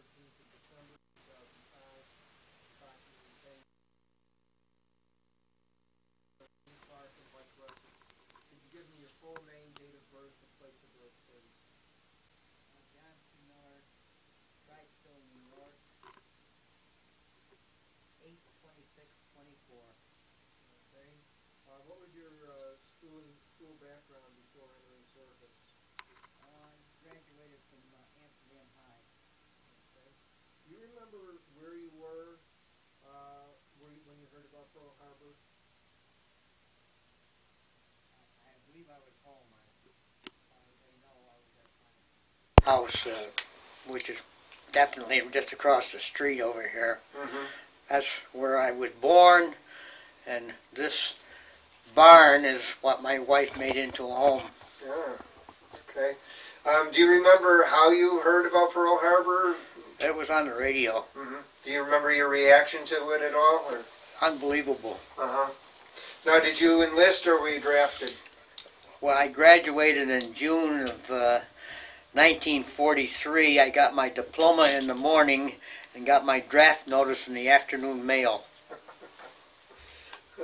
thirteenth of December, two thousand five, approximately ten. Clark and West Russia. Could you give me your full name, date of birth, and place of birth, please? Uh, John Miller, Wrightsville, New York. Eight twenty-six twenty-four. Okay. Uh, what was your, uh, schooling, school background before entering service? Uh, graduated from uh, Amsterdam High. Okay. Do you remember where you were, uh, where you, when you heard about Pearl Harbor? I, I believe I was home. I, I already know I was at my house, uh, which is definitely just across the street over here. Mm-hmm. That's where I was born, and this barn is what my wife made into a home. Yeah, okay. Um, do you remember how you heard about Pearl Harbor? It was on the radio. Mm-hmm. Do you remember your reaction to it at all? Or? Unbelievable. Uh-huh. Now, did you enlist or were you drafted? When I graduated in June of uh, 1943, I got my diploma in the morning and got my draft notice in the afternoon mail.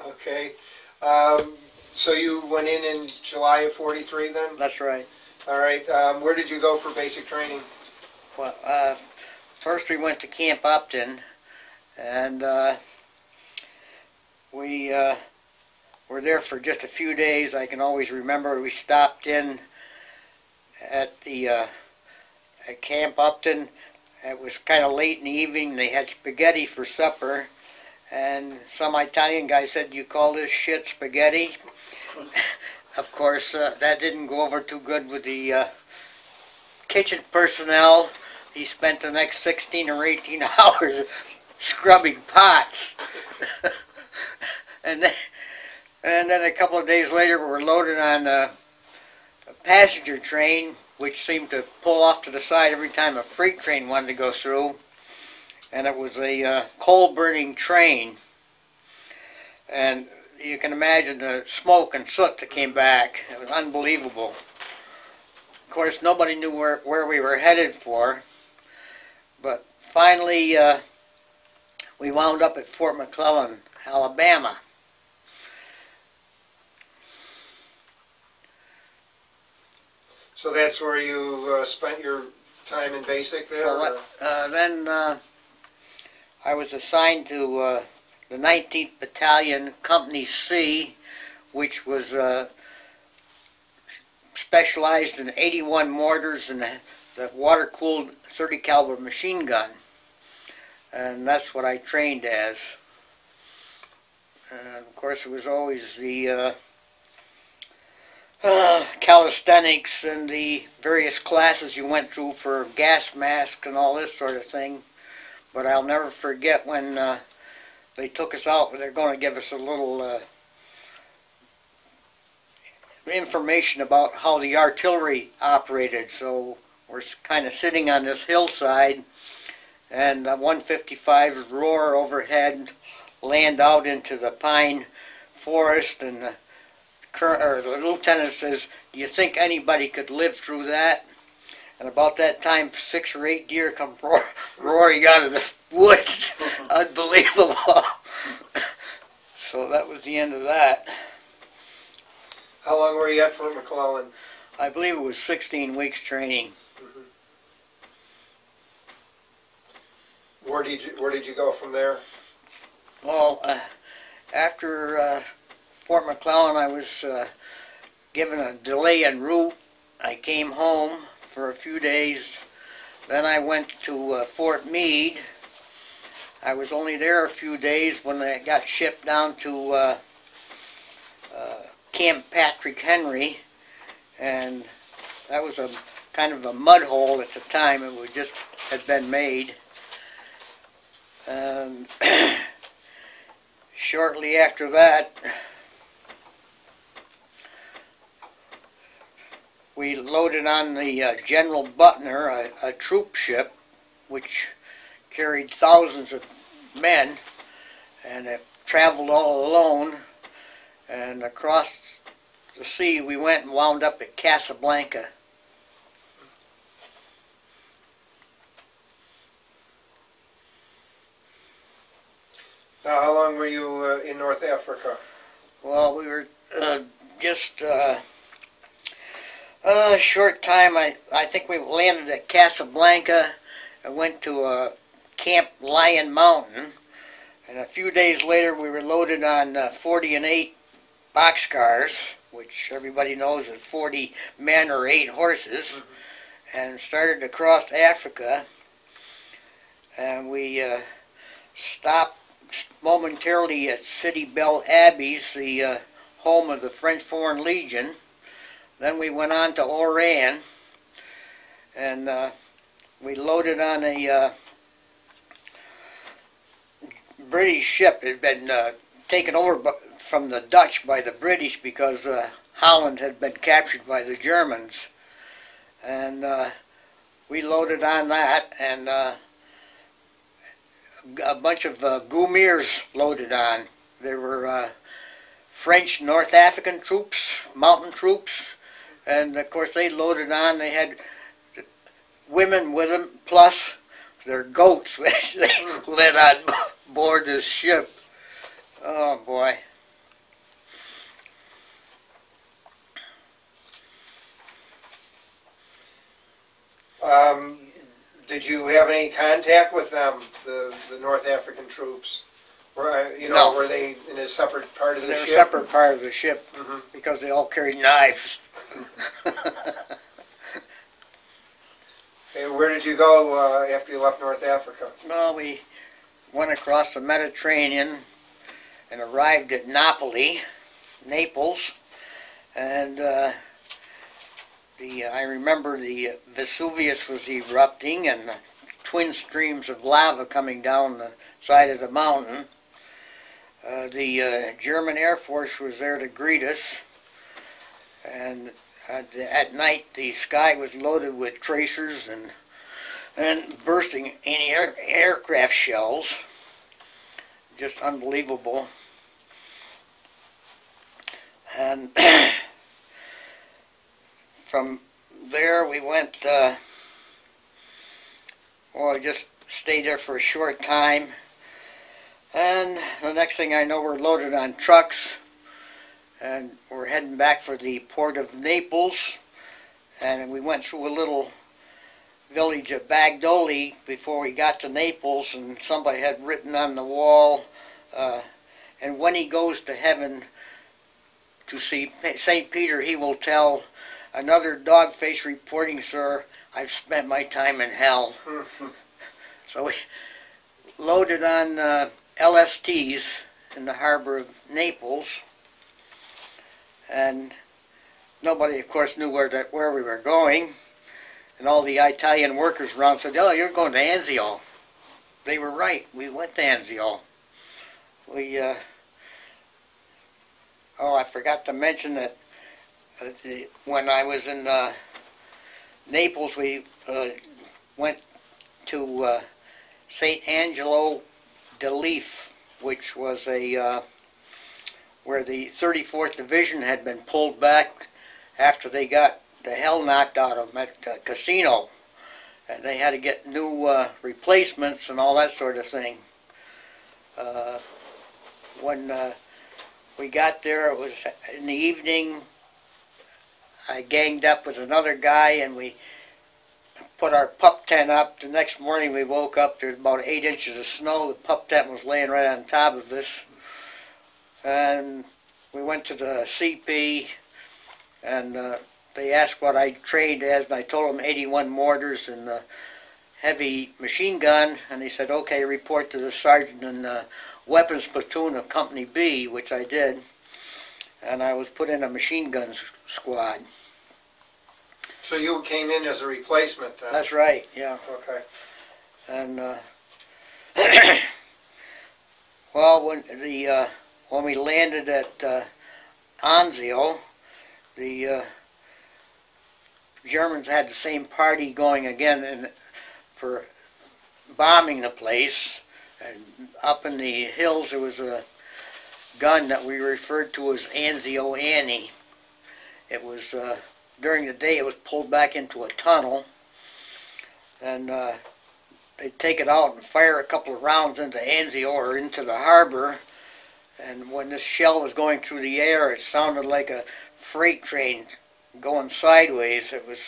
Okay. Um, so you went in in July of 43 then? That's right. All right. Um, where did you go for basic training? Well, uh, first we went to Camp Upton, and uh, we uh, were there for just a few days. I can always remember we stopped in at the uh, at Camp Upton. It was kind of late in the evening. They had spaghetti for supper, and some Italian guy said, "You call this shit spaghetti?" of course, uh, that didn't go over too good with the uh, kitchen personnel. He spent the next 16 or 18 hours scrubbing pots. and then, and then a couple of days later, we were loaded on a, a passenger train, which seemed to pull off to the side every time a freight train wanted to go through. And it was a uh, coal-burning train. And you can imagine the smoke and soot that came back. It was unbelievable. Of course, nobody knew where, where we were headed for. But finally, uh, we wound up at Fort McClellan, Alabama. So that's where you uh, spent your time in basic there? So what, uh, then uh, I was assigned to uh, the 19th Battalion, Company C, which was uh, specialized in 81 mortars and the, water-cooled 30 caliber machine gun. And that's what I trained as. And of course, it was always the uh, uh, calisthenics and the various classes you went through for gas masks and all this sort of thing. But I'll never forget when uh, they took us out. They're going to give us a little uh, information about how the artillery operated. So we're kind of sitting on this hillside, and the 155s roar overhead, land out into the pine forest, and the, or the lieutenant says, "Do you think anybody could live through that?" And about that time, six or eight deer come roar, roaring out of the woods. Unbelievable. so that was the end of that. How long were you at Fort McClellan? I believe it was 16 weeks training. Where did you Where did you go from there? Well, uh, after uh, Fort McClellan, I was uh, given a delay en route. I came home for a few days. Then I went to uh, Fort Meade. I was only there a few days when I got shipped down to uh, uh, Camp Patrick Henry, and that was a kind of a mud hole at the time. It was just had been made. Um, shortly after that, we loaded on the uh, General Butner, a, a troop ship, which carried thousands of men, and it traveled all alone. And across the sea, we went and wound up at Casablanca. Now, how long were you uh, in North Africa? Well, we were uh, just uh, a short time. I I think we landed at Casablanca. I went to uh, Camp Lion Mountain, and a few days later we were loaded on uh, 40 and 8 boxcars, which everybody knows is 40 men or 8 horses, and started across Africa. And we uh, stopped momentarily at Sidi Bel Abbes, the uh, home of the French Foreign Legion. Then we went on to Oran, and uh, we loaded on a uh, British ship. It had been uh, taken over from the Dutch by the British because uh, Holland had been captured by the Germans. And uh, we loaded on that, and a bunch of uh, Goumiers loaded on. There were uh, French North African troops, mountain troops, and of course they loaded on. They had women with them, plus their goats, which they let on board this ship. Oh boy. Um, did you have any contact with them, the, the North African troops? Were, uh, you know, No. were they in a separate part of the They're a ship? separate part of the ship Mhm. because they all carried knives. Hey, where did you go uh, after you left North Africa? Well, we went across the Mediterranean and arrived at Napoli, Naples, and uh, the I remember the Vesuvius was erupting and twin streams of lava coming down the side of the mountain. Uh, the uh, German Air Force was there to greet us, and at, at night the sky was loaded with tracers and and bursting anti-air aircraft shells. Just unbelievable. And from there we went, uh, well, I just stayed there for a short time. And the next thing I know, we're loaded on trucks and we're heading back for the port of Naples. And we went through a little village of Bagnoli before we got to Naples, and somebody had written on the wall, uh, and when he goes to heaven to see St. Peter, he will tell another dog face reporting, sir, I've spent my time in hell. So we loaded on uh, LSTs in the harbor of Naples, and nobody, of course, knew where that where we were going. And all the Italian workers around said, "Oh, you're going to Anzio." They were right. We went to Anzio. We, uh, oh, I forgot to mention that uh, the, when I was in uh, Naples, we uh, went to uh, Saint Angelo de Leaf, which was a uh, where the 34th Division had been pulled back after they got the hell knocked out of them at the Cassino. And they had to get new replacements and all that sort of thing. When we got there, it was in the evening. I ganged up with another guy and we put our pup tent up. The next morning we woke up, there's about eight inches of snow. The pup tent was laying right on top of us. And we went to the CP and uh, they asked what I trained as, and I told them 81 mortars and heavy machine gun, and they said, okay, report to the sergeant in the weapons platoon of Company B, which I did, and I was put in a machine gun s- squad. So you came in as a replacement then? That's right, yeah. Okay. And uh, well, when the uh, when we landed at uh, Anzio, the uh, Germans had the same party going again in, for bombing the place. And up in the hills, there was a gun that we referred to as Anzio Annie. It was uh, during the day. It was pulled back into a tunnel, and uh, they'd take it out and fire a couple of rounds into Anzio or into the harbor. And when this shell was going through the air, it sounded like a freight train going sideways. It was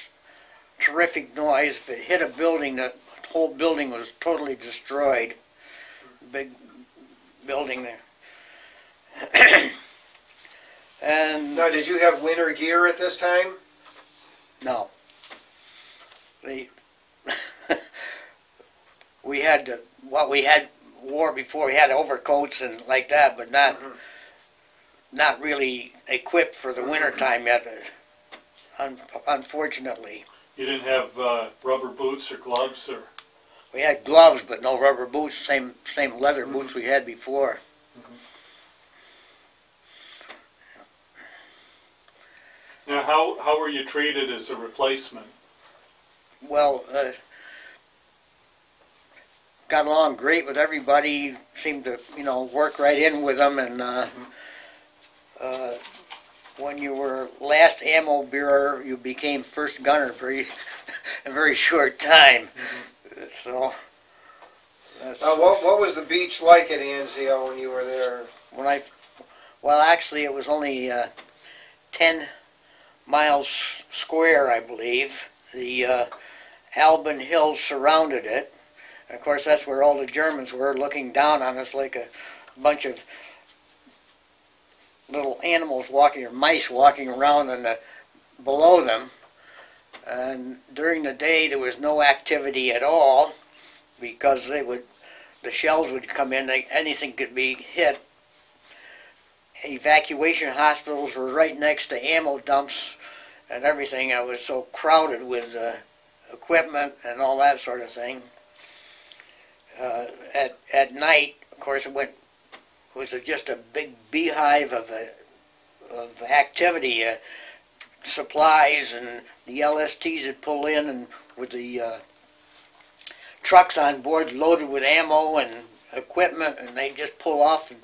terrific noise. If it hit a building, the whole building was totally destroyed. Big building there. And Now, did you have winter gear at this time? no. The we had the, what we had wore before. We had overcoats and like that, but not Mhm. not really equipped for the winter time yet. Un, unfortunately, You didn't have uh, rubber boots or gloves or, we had gloves, but no rubber boots. Same same leather boots we had before. Now how, how were you treated as a replacement? Well, uh, got along great with everybody. Seemed to, you know, work right in with them. And uh, uh, when you were last ammo bearer, you became first gunner very, in a very short time. So that's Uh, what, what was the beach like at Anzio when you were there? when I. Well, actually, it was only uh, ten miles square, I believe. The uh, Alban Hills surrounded it. And of course, that's where all the Germans were, looking down on us like a bunch of little animals walking, or mice walking around in the, below them. And during the day, there was no activity at all because they would, the shells would come in. They, anything could be hit. Evacuation hospitals were right next to ammo dumps and everything. I was so crowded with uh, equipment and all that sort of thing. Uh, at at night, of course, it went was just a big beehive of of activity, uh, supplies, and the LSTs would pull in and with the uh, trucks on board loaded with ammo and equipment, and they just pull off and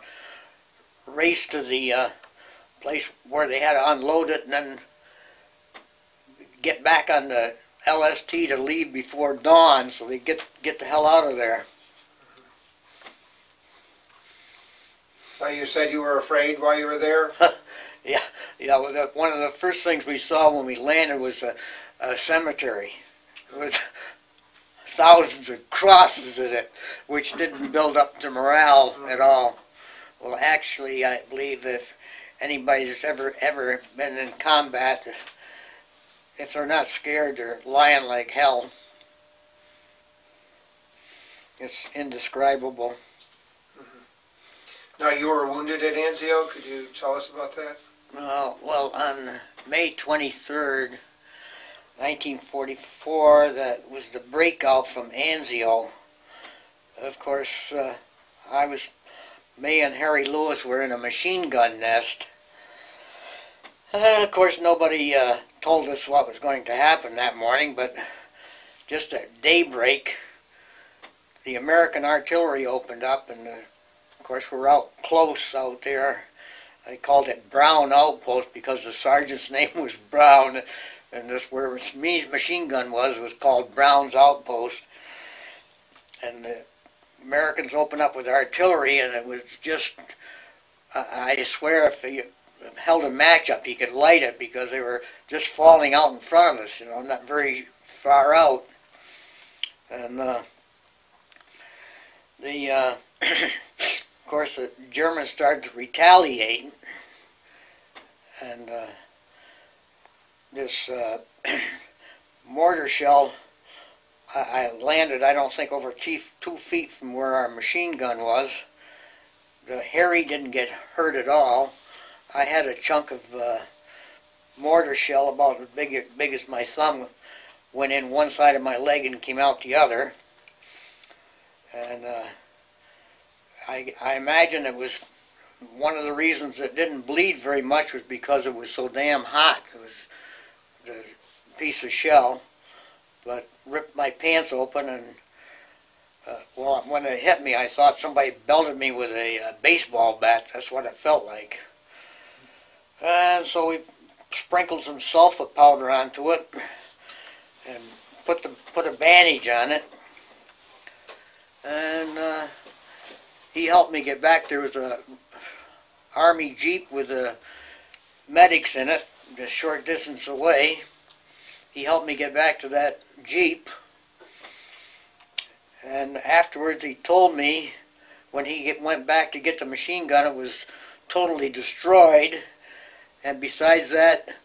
race to the uh, place where they had to unload it, and then get back on the LST to leave before dawn, so they get get the hell out of there. Uh, you said you were afraid while you were there? Yeah, well, the, one of the first things we saw when we landed was a, a cemetery. It was thousands of crosses in it, which didn't build up the morale at all. Well, actually, I believe if anybody that's ever ever been in combat, if they're not scared, they're lying like hell. It's indescribable. Now, you were wounded at Anzio. Could you tell us about that? Uh, well, on May 23rd, 1944, that was the breakout from Anzio. Of course, uh, I was, May and Harry Lewis were in a machine gun nest. Uh, of course, nobody uh, told us what was going to happen that morning, but just at daybreak, the American artillery opened up, and uh, of course, we're out close out there. They called it Brown Outpost because the sergeant's name was Brown, and this where me- machine gun was was called Brown's Outpost. And the Americans opened up with artillery, and it was just, I, I swear, if you held a match up, He could light it because they were just falling out in front of us, you know, not very far out. And uh, the uh, of course, the Germans started to retaliate, and uh, this uh, mortar shell, I, I landed, I don't think, over two, two feet from where our machine gun was. The Harry didn't get hurt at all. I had a chunk of uh, mortar shell about as big, big as my thumb went in one side of my leg and came out the other. And uh, I, I imagine it was one of the reasons it didn't bleed very much was because it was so damn hot. It was the piece of shell, but ripped my pants open and uh, well, when it hit me, I thought somebody belted me with a uh, baseball bat. That's what it felt like. And so we sprinkled some sulfur powder onto it and put the put a bandage on it and uh, he helped me get back. There was a army jeep with a medics in it, just short distance away. He helped me get back to that jeep, and afterwards he told me when he get, went back to get the machine gun, it was totally destroyed. And besides that,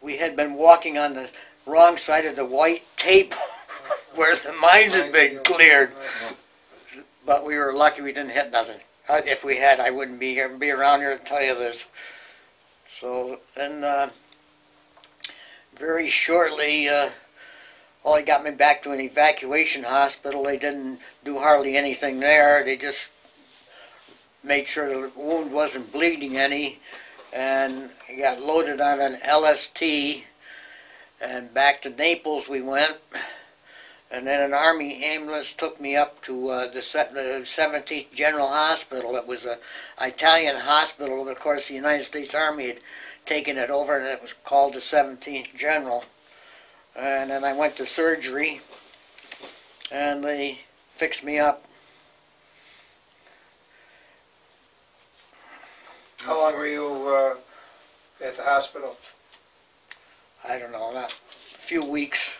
we had been walking on the wrong side of the white tape where the mines had been cleared. But we were lucky we didn't hit nothing. Uh, If we had, I wouldn't be here, be around here to tell you this. So then, uh, very shortly, uh, well, they got me back to an evacuation hospital. They didn't do hardly anything there. They just made sure the wound wasn't bleeding any, and got loaded on an LST, and back to Naples we went. And then an army ambulance took me up to uh, the, 17th General Hospital. It was an Italian hospital. But of course, the United States Army had taken it over, and it was called the 17th General. And then I went to surgery, and they fixed me up. How long were you uh, at the hospital? I don't know, not a few weeks.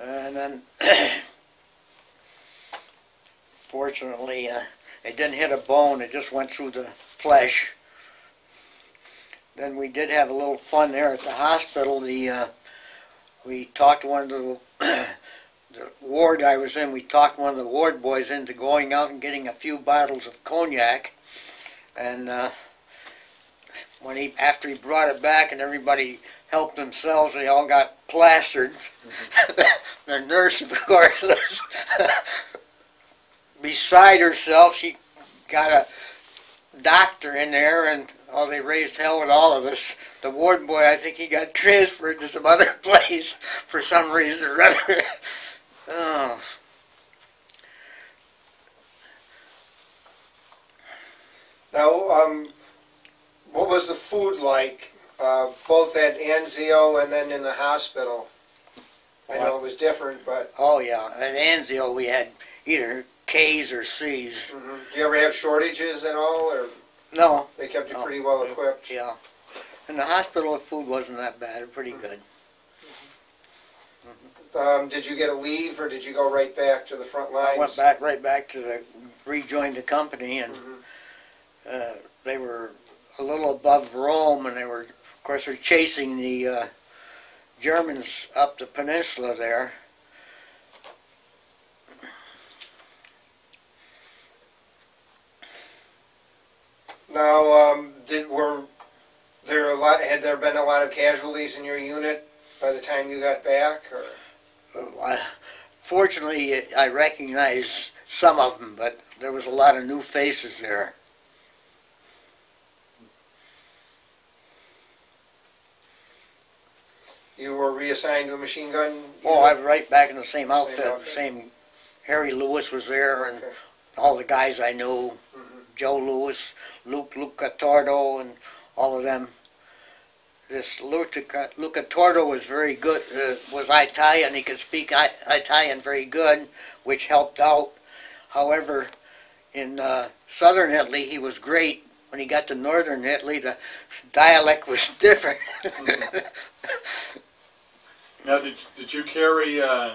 And then, fortunately, uh, it didn't hit a bone, it just went through the flesh. Then we did have a little fun there at the hospital. The, uh, we talked one of the, the ward I was in, we talked one of the ward boys into going out and getting a few bottles of cognac. And, uh, when he, after he brought it back and everybody helped themselves, they all got plastered. the nurse, of course, was beside herself. She got a doctor in there, and oh, they raised hell with all of us. The ward boy, I think he got transferred to some other place for some reason or other. oh. Now, um, what was the food like, uh, both at Anzio and then in the hospital? I know it was different, but Oh yeah, at Anzio we had either K's or C's. mhm. do you ever have shortages at all, or No, they kept you No. pretty well equipped? yeah. In the hospital, the food wasn't that bad. Pretty good. Um, did you get a leave, or did you go right back to the front lines? I went back right back to the rejoined the company, and Mhm. Uh, they were a little above Rome, and they were, of course, they're chasing the uh, Germans up the peninsula there. Now, um, did were there a lot? Had there been a lot of casualties in your unit by the time you got back, or? I, fortunately, I recognized some of them, but there was a lot of new faces there. You were reassigned to a machine gun? Oh, I was right back in the same outfit. Same outfit. The same Harry Lewis was there, and Okay. all the guys I knew, Mhm. Joe Lewis, Luke Luca Tordo, and all of them. This Luca, Luca Tordo was very good. Uh, was Italian. He could speak I, Italian very good, which helped out. However, in uh, southern Italy, he was great. When he got to northern Italy, the dialect was different. Now, did, did you carry uh,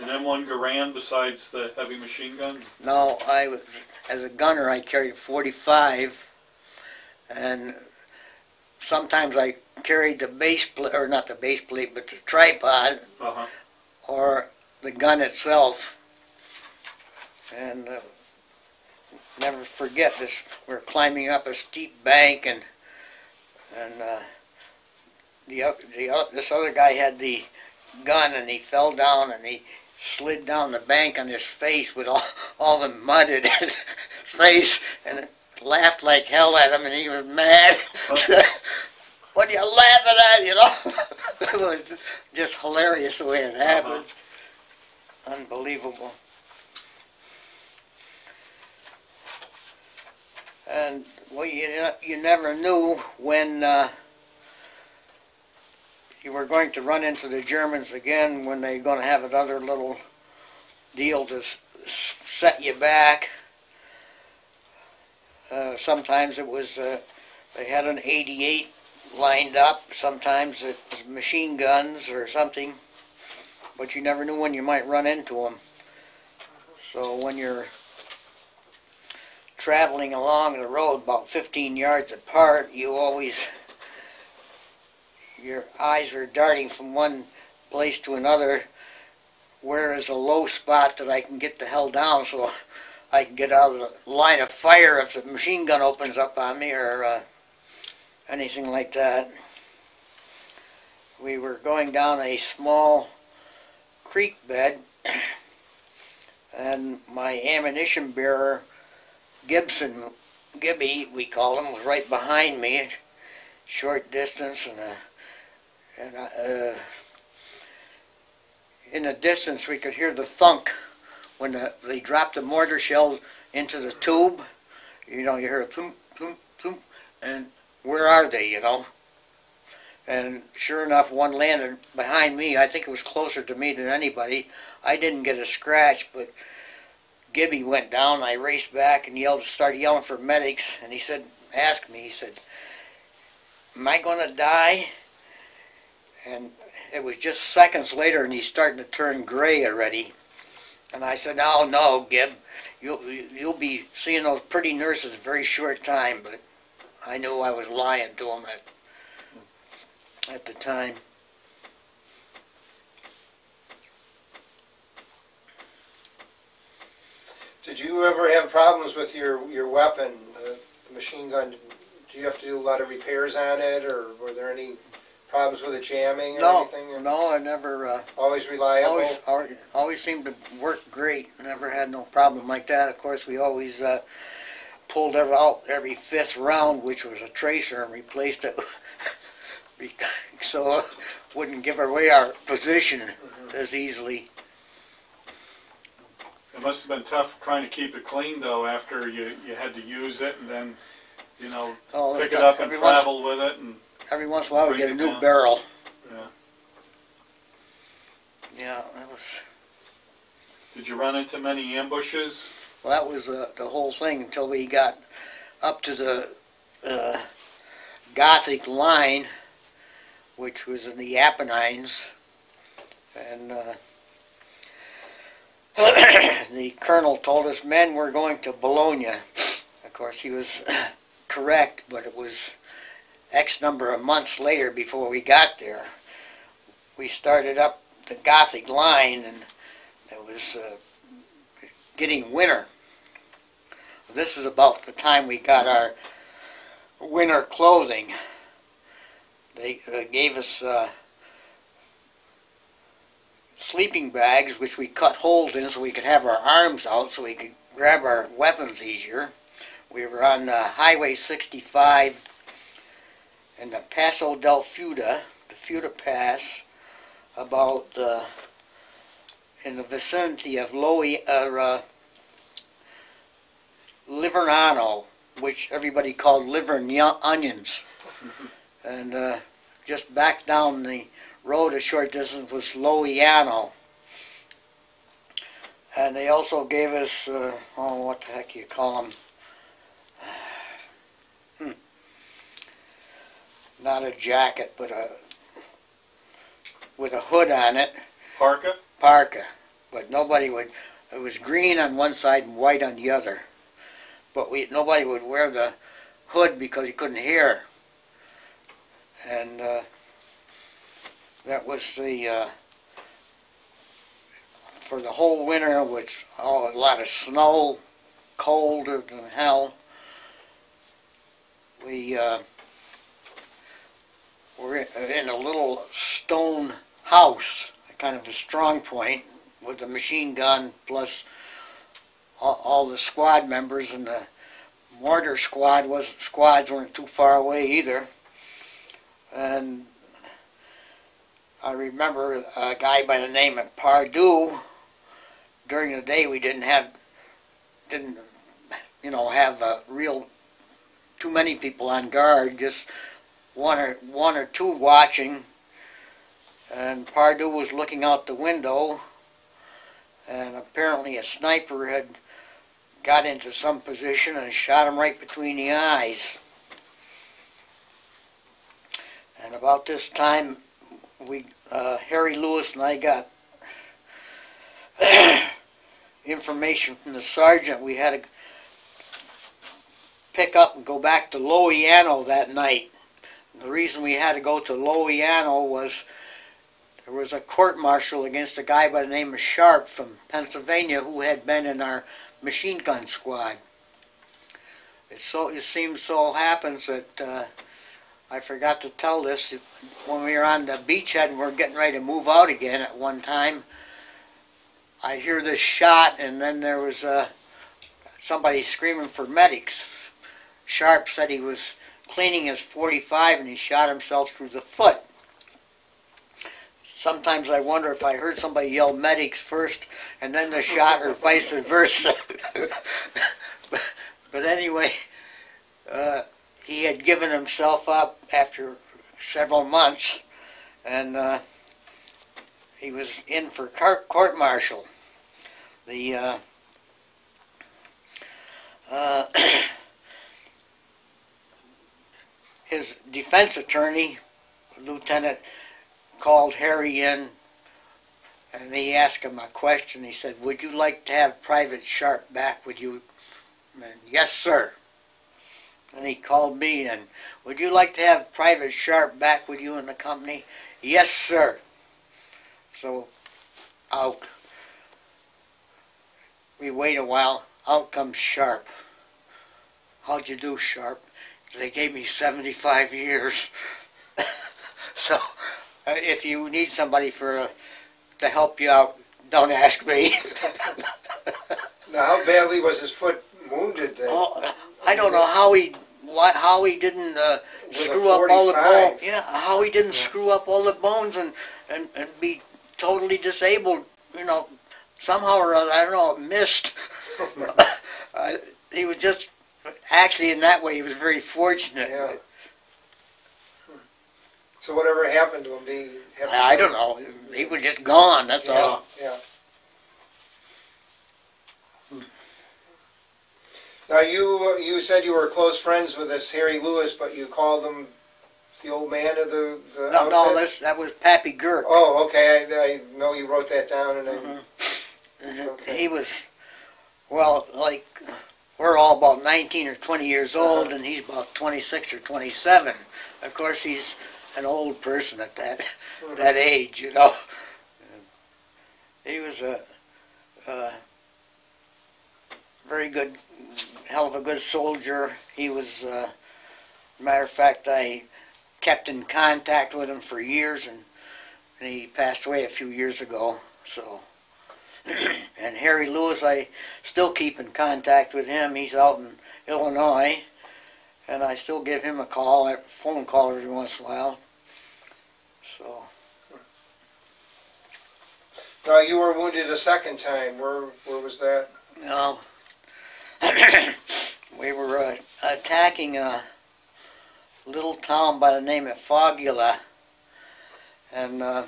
an M1 Garand besides the heavy machine gun? No, I was as a gunner. I carried 45, and sometimes I carried the base plate, or not the base plate, but the tripod Uh-huh. or the gun itself. And uh, never forget this. We're climbing up a steep bank, and and uh, the oth- the oth- this other guy had the gun, and he fell down, and he slid down the bank on his face with all all the mud in his face, and laughed like hell at him, and he was mad. what are you laughing at? You know, it was just hilarious the way it happened. Unbelievable. And well, you you never knew when uh, you were going to run into the Germans again when they're going to have another little deal to set you back. Uh, sometimes it was, uh, they had an 88 lined up. Sometimes it was machine guns or something. But you never knew when you might run into them. So when you're traveling along the road about 15 yards apart, you always, your eyes are darting from one place to another. Where is a low spot that I can get the hell down so I can get out of the line of fire if the machine gun opens up on me or uh, anything like that. We were going down a small creek bed and my ammunition bearer Gibson, Gibby, we call him, was right behind me, short distance, and uh, and uh, in the distance we could hear the thunk when the, they dropped the mortar shell into the tube. You know, you hear a thump, thump, thump, and where are they? You know. And sure enough, one landed behind me. I think it was closer to me than anybody. I didn't get a scratch, but Gibby went down. I raced back and yelled, started yelling for medics. And he said, asked me, he said, "Am I going to die?" And it was just seconds later, and he's starting to turn gray already. And I said, "No, no, Gib, you'll you'll be seeing those pretty nurses in a very short time." But I knew I was lying to him at at the time. Did you ever have problems with your, your weapon, the machine gun? Do you have to do a lot of repairs on it, or were there any problems with it jamming or No, anything? or no, I never. Uh, Always reliable? Always, always, always seemed to work great. Never had no problem like that. Of course, we always uh, pulled it out every fifth round, which was a tracer, and replaced it so it wouldn't give away our position as easily. It must have been tough trying to keep it clean though after you, you had to use it and then, you know, Oh, pick it up and every once, travel with it and, every once in a while we get a new barrel. yeah. Yeah, that was Did you run into many ambushes? well. That was uh, the whole thing until we got up to the uh, Gothic line, which was in the Apennines, and uh, the colonel told us, "Men, we're going to Bologna." Of course, he was correct, but it was X number of months later before we got there. We started up the Gothic line, and it was uh, getting winter. This is about the time we got our winter clothing. They uh, gave us uh, sleeping bags, which we cut holes in so we could have our arms out so we could grab our weapons easier. We were on uh, Highway 65 in the Paso del Futa, the Futa Pass, about uh, in the vicinity of Loie, uh, uh, which everybody called liver onions. and uh, just back down the road a short distance was Loiano. And they also gave us, uh, oh, what the heck you call them? Not a jacket, but a, with a hood on it Parka? parka, but nobody would. It was green on one side and white on the other, but we nobody would wear the hood because you couldn't hear. And uh, that was the uh, for the whole winter, which oh, a lot of snow, colder than hell. We uh, were in- uh, in a little stone house kind of a strong point with a machine gun plus all, the squad members and the mortar squad was squads weren't too far away either. And I remember a guy by the name of Pardue during the day we didn't have didn't you know have a real too many people on guard just one or one or two watching and Pardue was looking out the window, and apparently a sniper had got into some position and shot him right between the eyes. And about this time, we, uh, Harry Lewis and I got information from the sergeant. We had to pick up and go back to Loiano that night. The reason we had to go to Loiano was there was a court martial against a guy by the name of Sharp from Pennsylvania who had been in our machine gun squad. It so it seems so happens that uh, I forgot to tell this when we were on the beachhead and we are getting ready to move out again at one time. I hear this shot and then there was uh, somebody screaming for medics. Sharp said he was cleaning his 45 and he shot himself through the foot. Sometimes I wonder if I heard somebody yell medics first and then the shot or vice versa. but anyway, uh, he had given himself up after several months and uh, he was in for court martial. The uh, uh, his defense attorney, Lieutenant, called Harry in and he asked him a question. He said, Would you like to have Private Sharp back with you? And, yes, sir. And he called me and, Would you like to have Private Sharp back with you in the company? Yes, sir. So, out. We wait a while. Out comes Sharp. How'd you do, Sharp? They gave me 75 years. so, uh, if you need somebody for uh, to help you out, don't ask me. Now, how badly was his foot wounded then? oh, I don't know how he why, how he didn't uh, screw up all the bones. Yeah, how he didn't Yeah. screw up all the bones and, and, and be totally disabled. You know, somehow or other, I don't know, missed. uh, he was just actually in that way he was very fortunate. Yeah. So whatever happened to him, did he have I, I don't know. He was just gone. That's Yeah, all. yeah. Now you uh, you said you were close friends with this Harry Lewis, but you called him the old man of the the No, no, outfit? that's, that was Pappy Gurk. Oh, okay. I, I know you wrote that down, and Mhm. Okay. He was, well, like, we're all about 19 or 20 years old, Uh-huh. and he's about 26 or 27. Of course, he's an old person at that Mm-hmm. that age, you know. He was a, a very good, hell of a good soldier. He was, uh, matter of fact, I kept in contact with him for years, and, and he passed away a few years ago. So, and Harry Lewis, I still keep in contact with him. He's out in Illinois, and I still give him a call, a phone call every once in a while. So, now you were wounded a second time. Where where was that? know, we were uh, attacking a little town by the name of Fogula, and uh,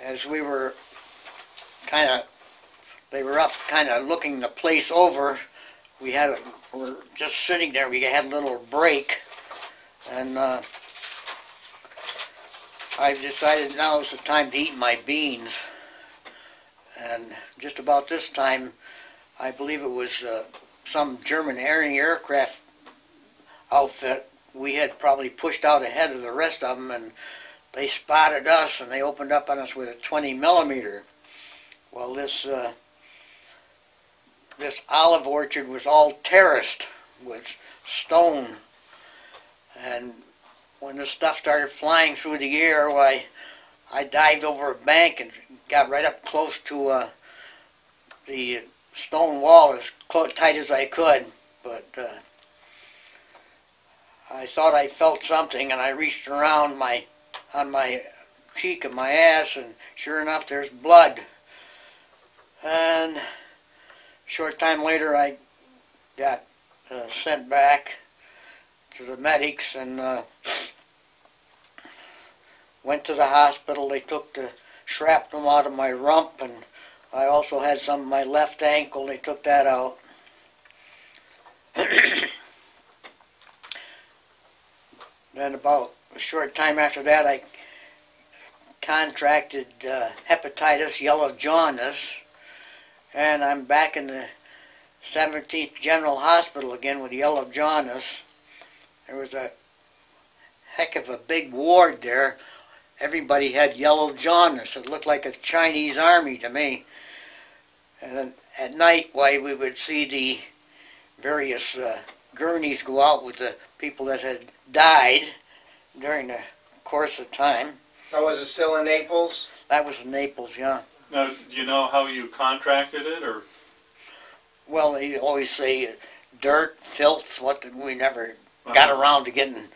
as we were kind of, they were up kind of looking the place over. We had a, we were just sitting there. We had a little break, and uh, I decided now was the time to eat my beans. And just about this time, I believe it was uh, some German air aircraft outfit. We had probably pushed out ahead of the rest of them, and they spotted us, and they opened up on us with a 20 millimeter. Well, this uh, this olive orchard was all terraced with stone, and when the stuff started flying through the air, why, I dived over a bank and got right up close to uh, the stone wall as close, tight as I could, but uh, I thought I felt something, and I reached around my on my cheek of my ass, and sure enough, there's blood. And a short time later, I got uh, sent back to the medics and uh, went to the hospital. They took the shrapnel out of my rump and I also had some of my left ankle. They took that out. then about a short time after that, I contracted uh, hepatitis, yellow jaundice, and I'm back in the 17th General Hospital again with yellow jaundice. There was a heck of a big ward there. Everybody had yellow jaundice. It looked like a Chinese army to me. And then at night, why we would see the various uh, gurneys go out with the people that had died during the course of time. Now, was it still in Naples? That was in Naples, yeah. Now, do you know how you contracted it, or? Well, they always say uh, dirt, filth. What did- we never got around to getting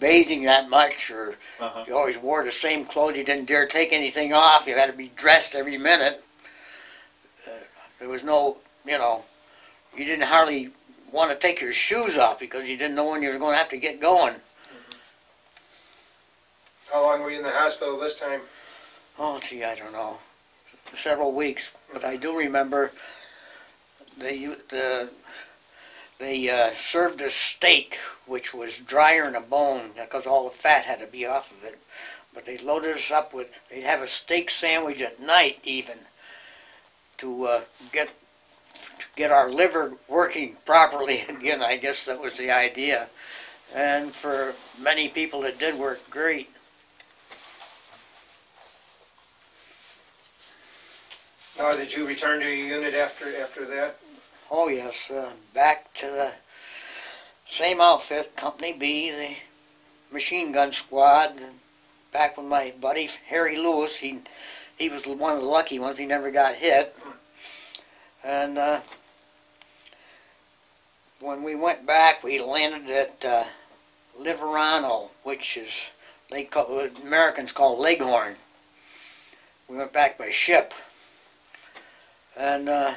bathing that much, or Uh-huh. you always wore the same clothes. You didn't dare take anything off. You had to be dressed every minute. Uh, there was no, you know, you didn't hardly want to take your shoes off because you didn't know when you were going to have to get going. How long were you in the hospital this time? Oh, gee, I don't know. Several weeks, but I do remember they the they uh, served a steak which was drier than a bone because all the fat had to be off of it. But they loaded us up with they'd have a steak sandwich at night even to uh, get to get our liver working properly again. I guess that was the idea, and for many people it did work great. Now, did you return to your unit after after that? Oh yes, uh, back to the same outfit, Company B, the machine gun squad. and Back with my buddy Harry Lewis. He he was one of the lucky ones. He never got hit. And uh, when we went back, we landed at uh, Liverano, which is they call what Americans call Leghorn. We went back by ship, and. Uh,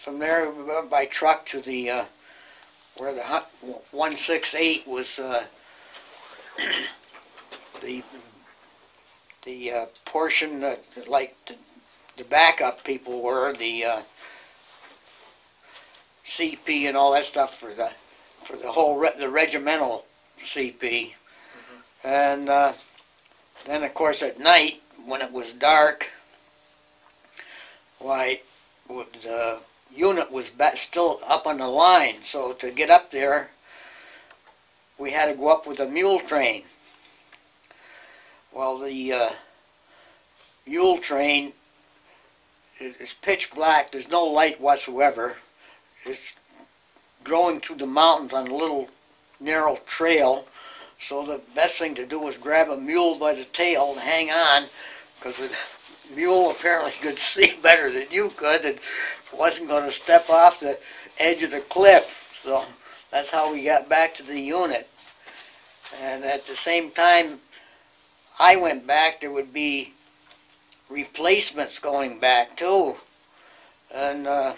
from there, we went by truck to the, uh, where the hu- 168 was, uh, the, the uh, portion that, like, the, the backup people were, the, uh, CP and all that stuff for the, for the whole, re- the regimental CP. And, uh, then, of course, at night, when it was dark, why, would, uh, unit was still up on the line, so to get up there, we had to go up with a mule train. Well, the uh, mule train is is pitch black. There's no light whatsoever. It's growing through the mountains on a little narrow trail. So the best thing to do was grab a mule by the tail and hang on, because the mule apparently could see better than you could. And wasn't going to step off the edge of the cliff. So that's how we got back to the unit. And at the same time I went back, there would be replacements going back too. And uh,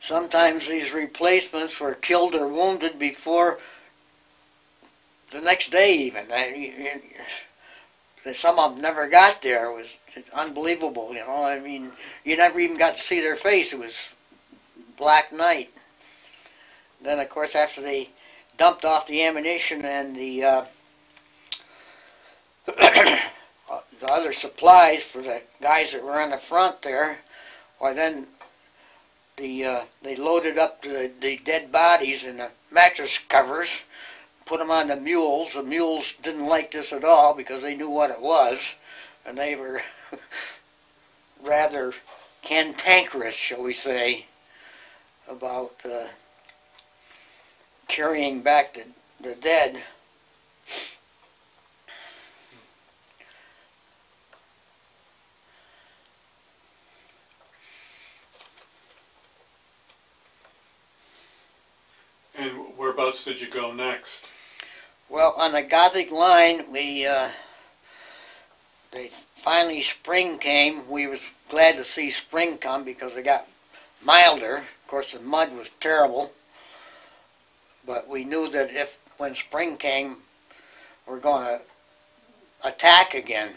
sometimes these replacements were killed or wounded before the next day even. I, some of them never got there. It was unbelievable, you know. I mean, you never even got to see their face. It was black night. Then, of course, after they dumped off the ammunition and the uh, the other supplies for the guys that were on the front there, why then the uh, they loaded up the, the dead bodies in the mattress covers, put them on the mules. The mules didn't like this at all because they knew what it was, and they were rather cantankerous, shall we say, about uh, carrying back the, the dead. And whereabouts did you go next? Well, on the Gothic line, we uh, they finally spring came. We was glad to see spring come because it got milder. Of course, the mud was terrible, but we knew that if when spring came, we're going to attack again.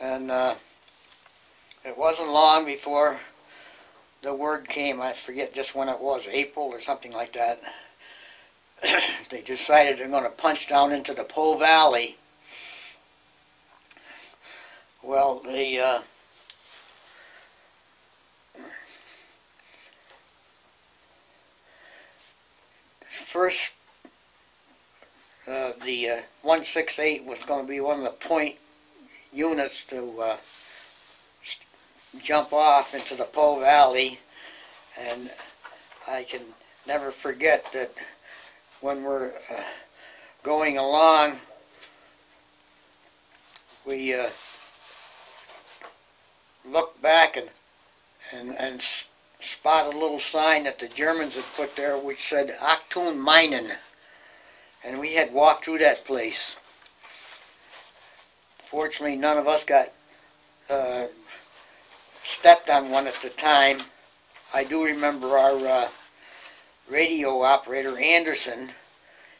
And uh, it wasn't long before the word came, I forget just when it was, April or something like that. they decided they're going to punch down into the Po Valley. Well, the uh, first, uh, the uh, 168 was going to be one of the point units to uh, jump off into the Po Valley, and I can never forget that when we're uh, going along, we uh, looked back and and and s- spot a little sign that the Germans had put there, which said Achtung Minen, and we had walked through that place. Fortunately, none of us got uh, stepped on one at the time. I do remember our uh, radio operator Anderson.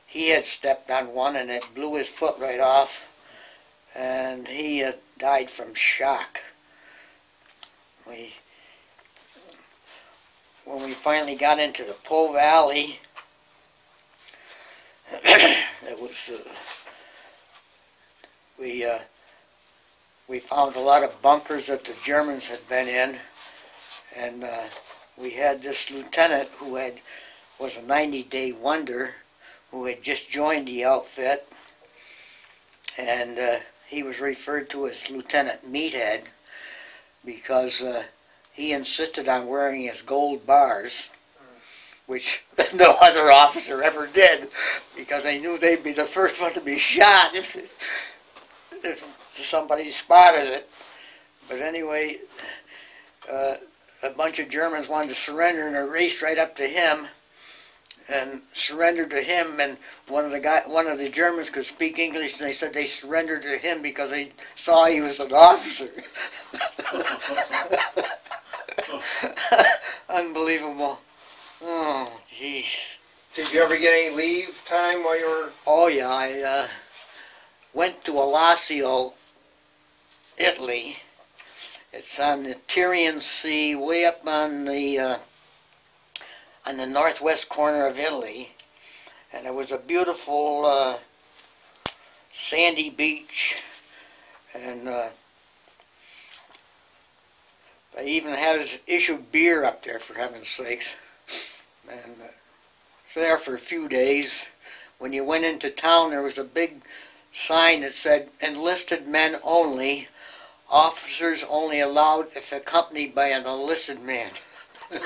He had stepped on one and it blew his foot right off, and he died from shock. We, when we finally got into the Po Valley, it was uh, we uh, we found a lot of bunkers that the Germans had been in, and uh, we had this lieutenant who had was a 90-day wonder who had just joined the outfit, and uh, he was referred to as Lieutenant Meathead because uh, he insisted on wearing his gold bars, which no other officer ever did, because they knew they'd be the first one to be shot if, if somebody spotted it. But anyway, uh, a bunch of Germans wanted to surrender, and they raced right up to him and surrendered to him. And one of the guy, one of the Germans could speak English, and they said they surrendered to him because they saw he was an officer. Unbelievable. Oh, jeez. Did you ever get any leave time while you were? Oh yeah, I uh, went to Alassio, Italy. It's on the Tyrian Sea, way up on the uh, on the northwest corner of Italy, and it was a beautiful uh, sandy beach, and uh, they even had us issue beer up there for heaven's sakes, and uh, there for a few days when you went into town, there was a big sign that said enlisted men only, officers only allowed if accompanied by an enlisted man.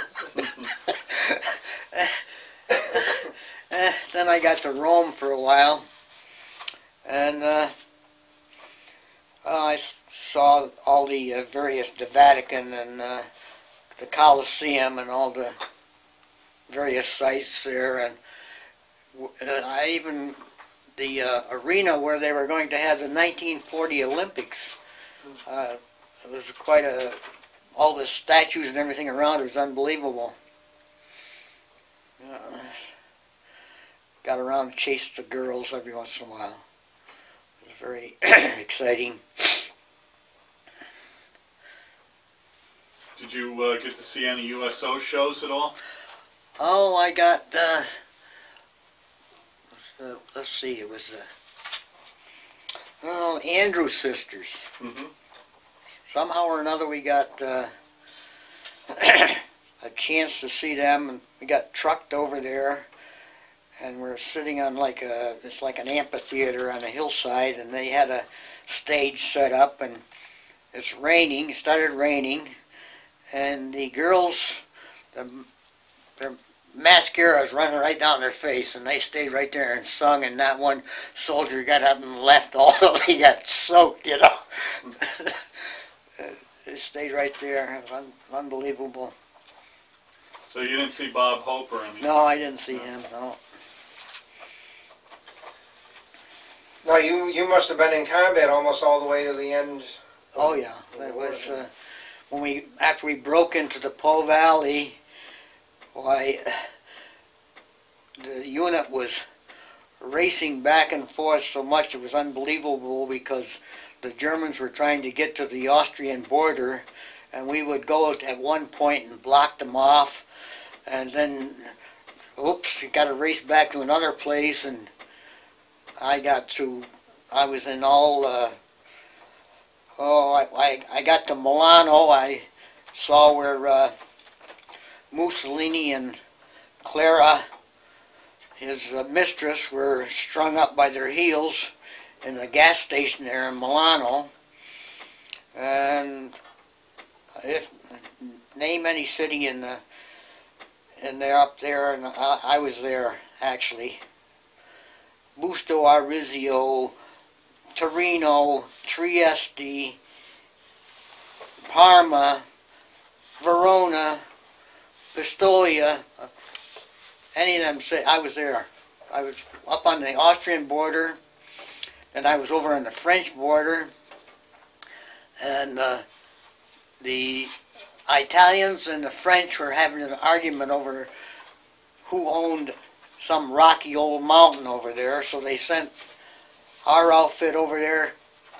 Then I got to Rome for a while, and uh, I saw all the uh, various, the Vatican and uh, the Colosseum and all the various sites there, and uh, I even the uh, arena where they were going to have the 1940 Olympics. Uh, it was quite a all the statues and everything around it was unbelievable. Uh, got around and chased the girls every once in a while. It was very exciting. Did you uh, get to see any USO shows at all? Oh, I got, uh, uh, let's see, it was, uh, oh, Andrews Sisters. Mm-hmm. Somehow or another, we got, uh, a chance to see them, and we got trucked over there, and we're sitting on like a, it's like an amphitheater on a hillside, and they had a stage set up, and it's raining, started raining, and the girls, the, their mascara's running right down their face, and they stayed right there and sung, and that one soldier got up and left, although he got soaked, you know. They stayed right there, it was un- unbelievable. So you didn't see Bob Hope or anything? No, I didn't see him, no. No, you you must have been in combat almost all the way to the end. Oh, yeah, that was, uh, when we, after we broke into the Po Valley, why, the unit was racing back and forth so much, it was unbelievable because the Germans were trying to get to the Austrian border and we would go at one point and block them off, and then, oops, you got to race back to another place, and I got to, I was in all, uh, oh, I, I, I got to Milano, I saw where uh, Mussolini and Clara, his uh, mistress, were strung up by their heels in the gas station there in Milano. And if name any city in the in there up there, and I, I was there actually. Busto Arsizio, Torino, Trieste, Parma, Verona, Pistoia, any of them say I was there. I was up on the Austrian border, and I was over on the French border, and uh, the Italians and the French were having an argument over who owned some rocky old mountain over there. So they sent our outfit over there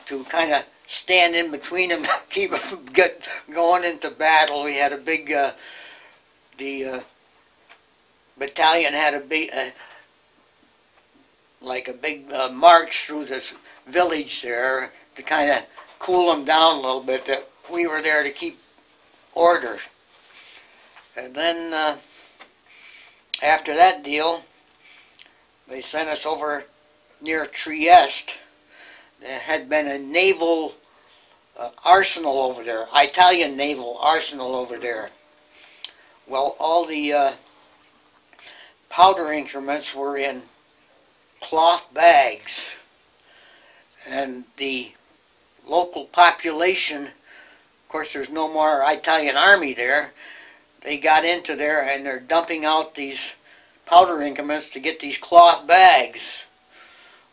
to kind of stand in between them, keep them from get, going into battle. We had a big, uh, the uh, battalion had a big, uh, like a big uh, march through this village there to kind of cool them down a little bit. That we were there to keep order. And then uh, after that deal, they sent us over near Trieste. There had been a naval uh, arsenal over there, Italian naval arsenal over there. Well, all the uh, powder increments were in cloth bags, and the local population, of course, there's no more Italian army there. They got into there and they're dumping out these powder increments to get these cloth bags.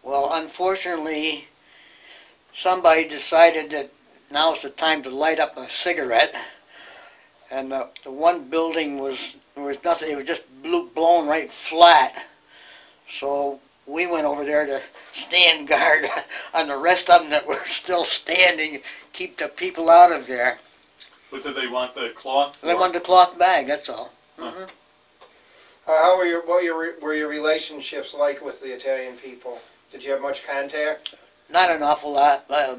Well, unfortunately, somebody decided that now's the time to light up a cigarette. And the, the one building was, there was nothing, it was just blew, blown right flat. So we went over there to stand guard on the rest of them that were still standing, keep the people out of there. What did they want the cloth for? They wanted the cloth bag, that's all. hmm Uh, how were your what were your were your relationships like with the Italian people? Did you have much contact? Not an awful lot. Uh,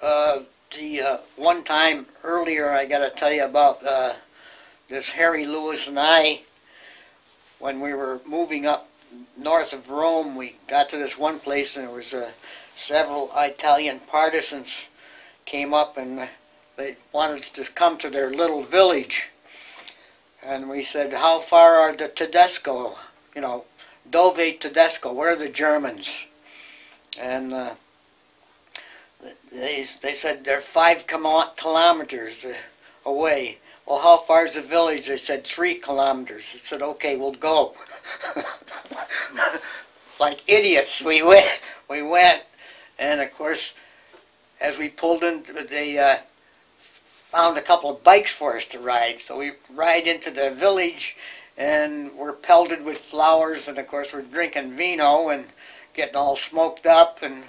uh, the uh, one time earlier, I got to tell you about uh, this Harry Lewis and I. When we were moving up north of Rome, we got to this one place, and there was uh, several Italian partisans came up, and they wanted to come to their little village. And we said, "How far are the Tedesco? You know, Dove Tedesco? Where are the Germans?" And uh, they, they said they're five kilometers uh, away. Well, how far is the village? They said three kilometers. I said, okay, we'll go. like idiots, we went. We went, and of course, as we pulled in, they uh, found a couple of bikes for us to ride. So we ride into the village, and we're pelted with flowers, and of course we're drinking vino and getting all smoked up, and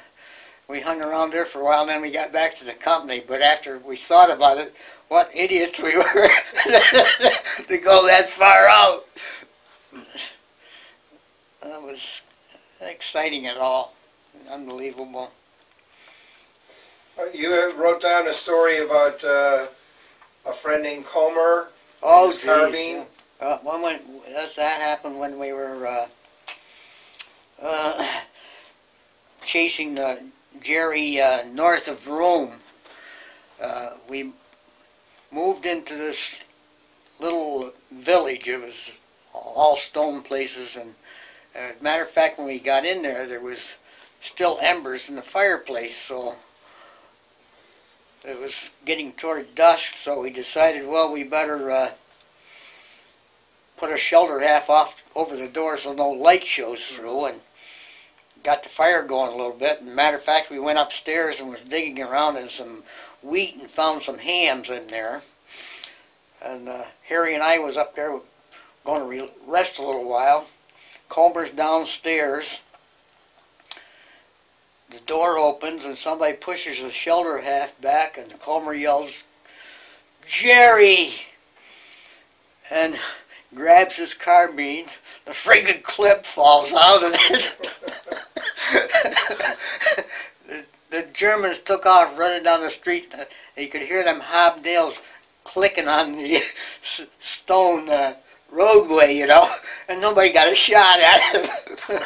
we hung around there for a while. And then we got back to the company. But after we thought about it, what idiots we were to go that far out. That was exciting at all, unbelievable. Uh, you wrote down a story about uh, a friend named Comer. Oh, geez, carbine. yeah. Uh, when, when that's, that happened when we were uh, uh, chasing the Jerry uh, north of Rome. Uh, we moved into this little village. It was all stone places, and as a matter of fact, when we got in there, there was still embers in the fireplace. So it was getting toward dusk. So we decided, well, we better uh, put a shelter half off over the door so no light shows through, and got the fire going a little bit. And matter of fact, we went upstairs and was digging around in some wheat and found some hams in there. And uh, Harry and I was up there going to re- rest a little while. Comer's downstairs. The door opens and somebody pushes the shelter half back and Comer yells, Jerry! And grabs his carbine. The friggin' clip falls out of it. the, the Germans took off running down the street. Uh, you could hear them hobnails clicking on the stone uh, roadway, you know, and nobody got a shot at him.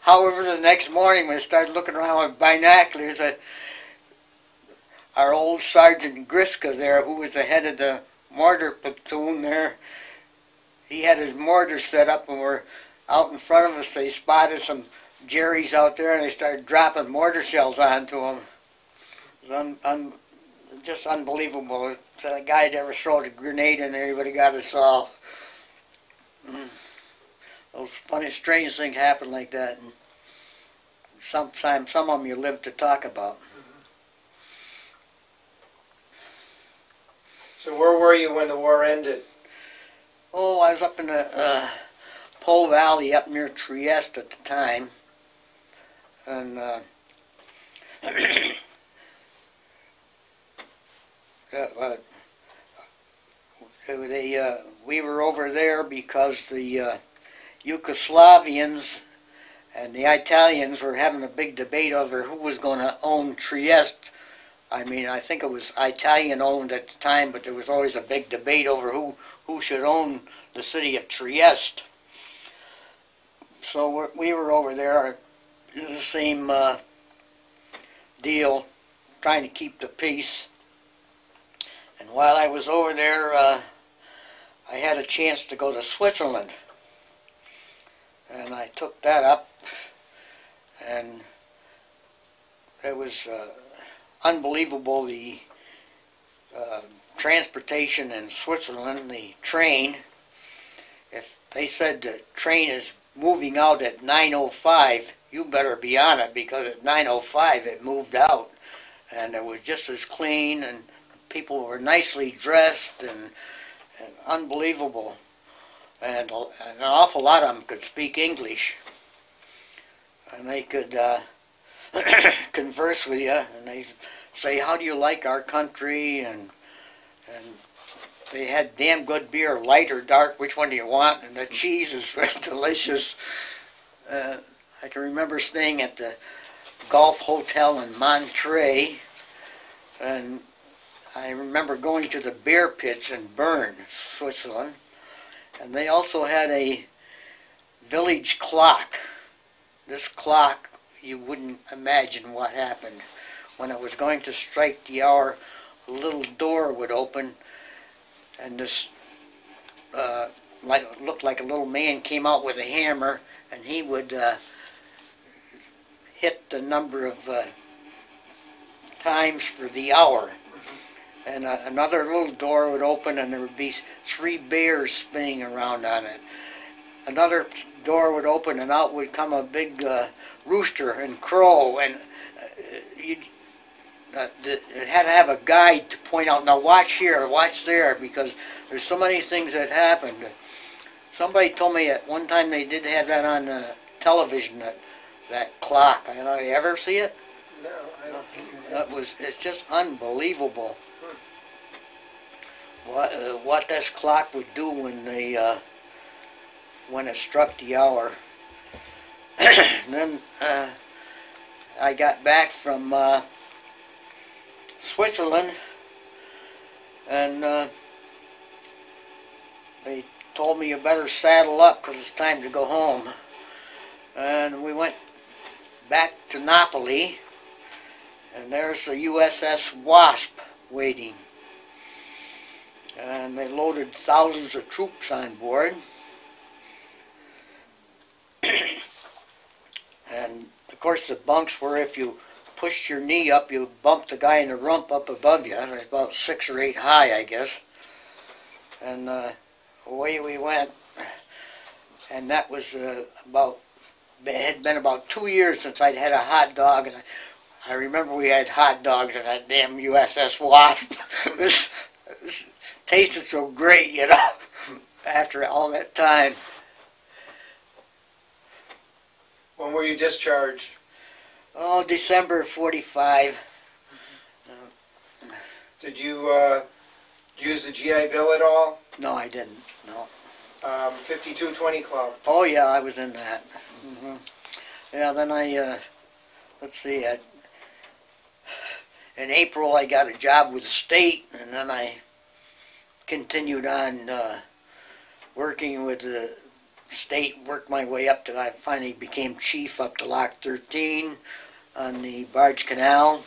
However, the next morning when I started looking around with binoculars, uh, our old Sergeant Griska there, who was the head of the mortar platoon there, he had his mortar set up and we're out in front of us. They spotted some Jerry's out there and they started dropping mortar shells onto them. It was un, un, just unbelievable. If a guy had ever thrown a grenade in there, he would have got us all. Mm. Those funny, strange things happen like that. And sometimes some of them you live to talk about. So where were you when the war ended? Oh, I was up in the uh, Po Valley up near Trieste at the time. And uh, uh, they, uh, we were over there because the uh, Yugoslavians and the Italians were having a big debate over who was going to own Trieste. I mean, I think it was Italian owned at the time, but there was always a big debate over who, who should own the city of Trieste. So we're, we were over there, the same uh, deal, trying to keep the peace. And while I was over there, uh, I had a chance to go to Switzerland. And I took that up, and it was uh, unbelievable the uh, transportation in Switzerland, the train. If they said the train is moving out at 9.05, you better be on it because at 9.05 it moved out. And it was just as clean and people were nicely dressed and, and unbelievable. And, and an awful lot of them could speak English. And they could uh, converse with you and they say, how do you like our country? And, and they had damn good beer, light or dark, which one do you want? And the cheese is delicious. Uh, I can remember staying at the Golf Hotel in Monterey, and I remember going to the beer pits in Bern, Switzerland, and they also had a village clock. This clock, you wouldn't imagine what happened. When it was going to strike the hour, a little door would open, and this uh, like looked like a little man came out with a hammer, and he would uh, hit the number of uh, times for the hour. And uh, another little door would open, and there would be three bears spinning around on it. Another door would open, and out would come a big uh, rooster and crow, and uh, you uh, it had to have a guide to point out. Now watch here, watch there, because there's so many things that happened. Somebody told me at one time they did have that on uh, television. That that clock. I don't know. You ever see it? No, I don't think That was. It's just unbelievable. What uh, what this clock would do when they uh, when it struck the hour. then uh, I got back from uh, Switzerland, and uh, they told me you better saddle up because it's time to go home. And we went back to Napoli, and there's the USS Wasp waiting. And they loaded thousands of troops on board. and of course, the bunks were if you pushed your knee up, you bumped the guy in the rump up above you. It was about six or eight high, I guess. And uh, away we went. And that was uh, about, it had been about two years since I'd had a hot dog. And I, I remember we had hot dogs on that damn USS Wasp. tasted so great, you know, after all that time. When were you discharged? Oh, December 45. Did you uh, use the GI Bill at all? No, I didn't, no. Um, 5220 Club. Oh, yeah, I was in that. Mm -hmm. Yeah, then I, uh, let's see, at, in April, I got a job with the state, and then I continued on, uh, working with the state, worked my way up to, I finally became chief up to Lock 13 on the Barge Canal.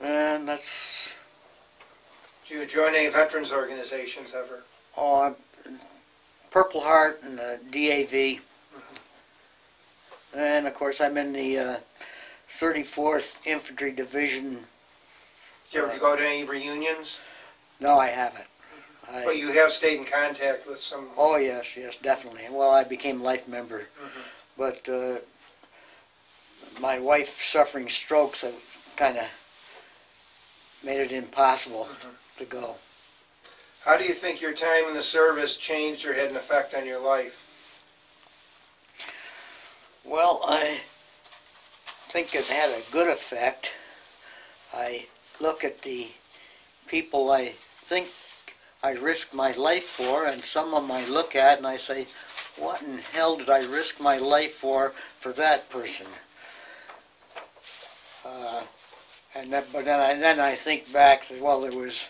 And that's, Did you join any veterans organizations ever? oh, I'm- Purple Heart and the DAV. And of course, I'm in the uh, 34th Infantry Division. Did you ever go to any reunions? No, I haven't. I, But you have stayed in contact with some. oh yes, yes, definitely. Well, I became life member, Mhm. but uh, my wife suffering strokes have kind of made it impossible Mhm. to go. How do you think your time in the service changed or had an effect on your life? Well, I think it had a good effect. I look at the people I think I risked my life for, and some of them I look at and I say, what in hell did I risk my life for for that person? Uh, and then, but then I then I think back, well, there was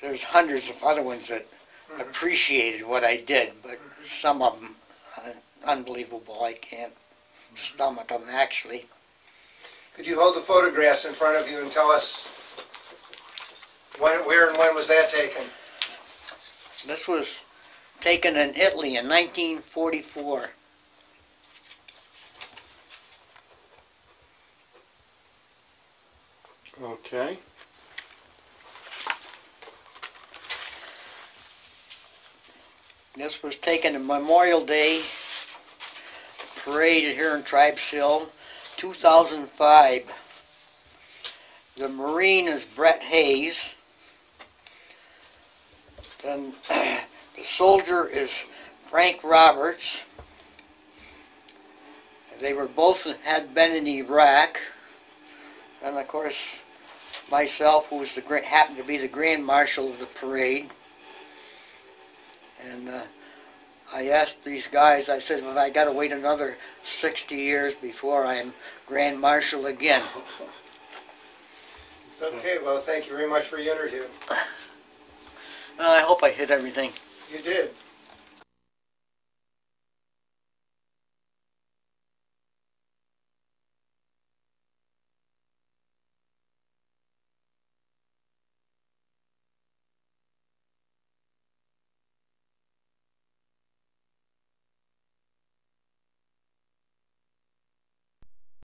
there's hundreds of other ones that Mhm. appreciated what I did, but some of them uh, unbelievable. I can't stomach them actually. Could you hold the photographs in front of you and tell us when, where and when was that taken? This was taken in Italy in 1944. Okay. This was taken in Memorial Day parade here in Tribes Hill, 2005. The Marine is Brett Hayes. Then the soldier is Frank Roberts. They were both had been in Iraq. And of course, myself, who was the happened to be the Grand Marshal of the parade. And uh, I asked these guys, I said, well, I got to wait another 60 years before I'm Grand Marshal again. Okay, well, thank you very much for your interview. I hope I hit everything. You did.